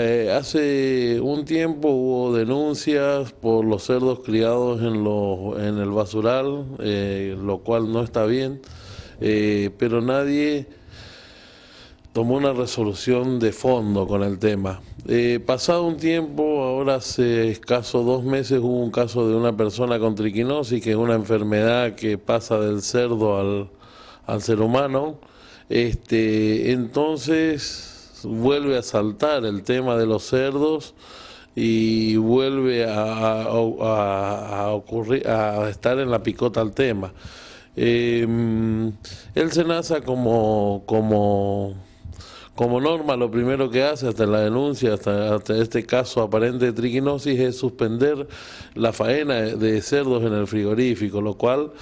Eh, hace un tiempo hubo denuncias por los cerdos criados en, en el basural, eh, lo cual no está bien, eh, pero nadie tomó una resolución de fondo con el tema. pasado un tiempo, ahora hace escaso dos meses, hubo un caso de una persona con triquinosis, que es una enfermedad que pasa del cerdo al, al ser humano. Este, entonces vuelve a saltar el tema de los cerdos y vuelve a, ocurrir, a estar en la picota el tema. Eh, el SENASA como, como, como norma lo primero que hace hasta la denuncia, hasta, este caso aparente de triquinosis es suspender la faena de cerdos en el frigorífico, lo cual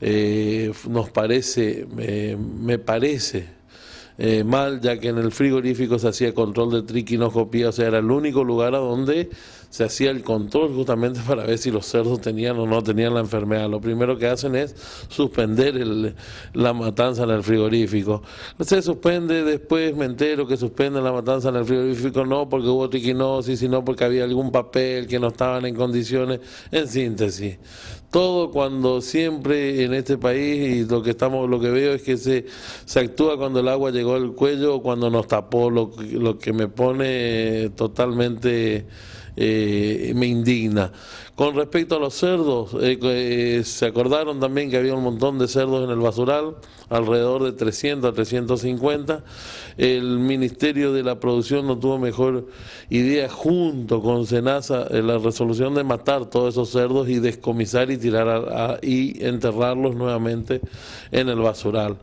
eh, nos parece, me parece eh, mal, ya que en el frigorífico se hacía control de triquinocopía, o sea, era el único lugar a donde se hacía el control justamente para ver si los cerdos tenían o no tenían la enfermedad. Lo primero que hacen es suspender la matanza en el frigorífico. Se suspende, después me entero que suspenden la matanza en el frigorífico, no porque hubo triquinosis, sino porque había algún papel que no estaban en condiciones. En síntesis, todo cuando siempre en este país y lo que estamos lo que veo es que se, se actúa cuando el agua llegó al cuello cuando nos tapó lo, lo que me pone totalmente eh, me indigna. Con respecto a los cerdos, eh, eh, se acordaron también que había un montón de cerdos en el basural, alrededor de 300 a 350. El Ministerio de la Producción no tuvo mejor idea, junto con Senasa, la resolución de matar todos esos cerdos y descomisar y tirar y enterrarlos nuevamente en el basural.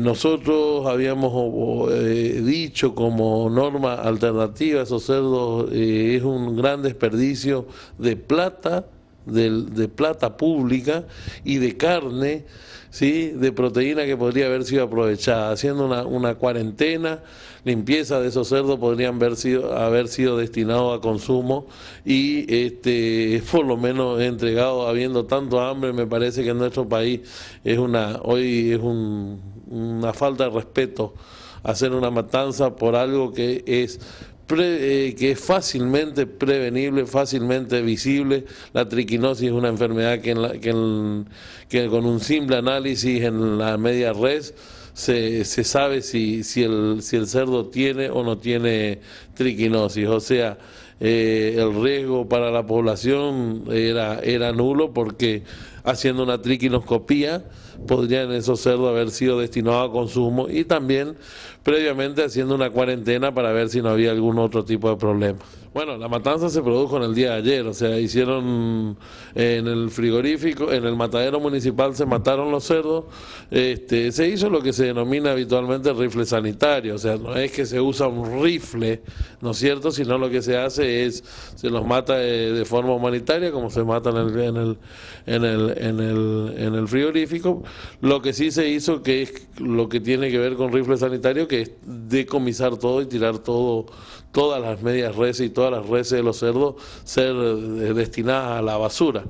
Nosotros habíamos eh, dicho como norma alternativa, esos cerdos eh, es un gran desperdicio de plata, de, plata pública y de carne, ¿sí? de proteína que podría haber sido aprovechada. Haciendo una, una cuarentena, limpieza de esos cerdos podrían haber sido, haber sido destinados a consumo y este, por lo menos entregado, habiendo tanto hambre, me parece que en nuestro país es una, hoy es un una falta de respeto hacer una matanza por algo que es eh, que es fácilmente prevenible, fácilmente visible. La triquinosis es una enfermedad que, que, con un simple análisis en la media res se, se sabe si, si, el, si el cerdo tiene o no tiene triquinosis. O sea, eh, el riesgo para la población era, era nulo porque haciendo una triquinoscopía podrían esos cerdos haber sido destinados a consumo y también previamente haciendo una cuarentena para ver si no había algún otro tipo de problema. Bueno, la matanza se produjo en el día de ayer, o sea, hicieron eh, en el frigorífico, en el matadero municipal se mataron los cerdos, este, se hizo lo que se denomina habitualmente rifle sanitario, o sea, no es que se usa un rifle, ¿no es cierto?, sino lo que se hace es, se los mata de, forma humanitaria, como se matan en el, en el, en el, en el, en el frigorífico, lo que sí se hizo, que es lo que tiene que ver con rifle sanitario, que es decomisar todo y tirar todo todas las medias reses y todas las reses de los cerdos ser eh, destinadas a la basura.